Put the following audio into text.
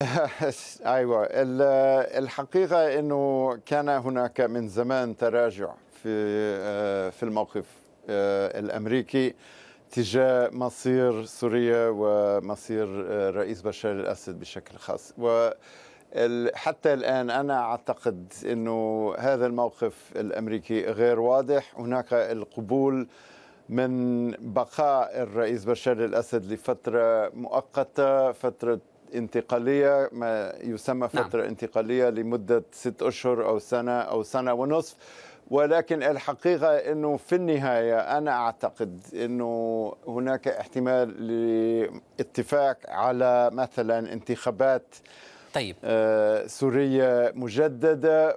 أيوه. ال- الحقيقة إنه كان هناك من زمان تراجع في آه، في الموقف آه، الأمريكي تجاه مصير سوريا ومصير آه، الرئيس بشار الأسد بشكل خاص. و حتى الآن أنا أعتقد إنه هذا الموقف الأمريكي غير واضح. هناك القبول من بقاء الرئيس بشار الأسد لفترة مؤقتة فترة انتقالية ما يسمى نعم. فترة انتقالية لمدة ست أشهر أو سنة أو سنة ونصف. ولكن الحقيقة إنه في النهاية أنا أعتقد إنه هناك احتمال لاتفاق على مثلا انتخابات طيب. آه، سورية مجددة.